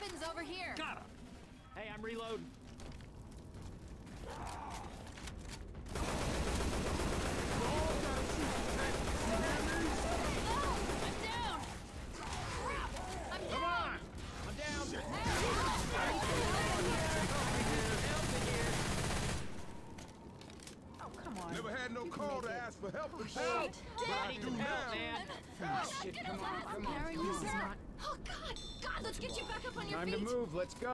Weapons over here. Got him. Hey, I'm reloading. I'm down. Crap. I'm Come down. on. I'm down. Come on. Never had no call to ask for help before. Help! But I I need help, man. Oh, shit, come on, out. come on, Harry, you sir. Oh, God. Let's get you back up on your Time feet. to move. Let's go.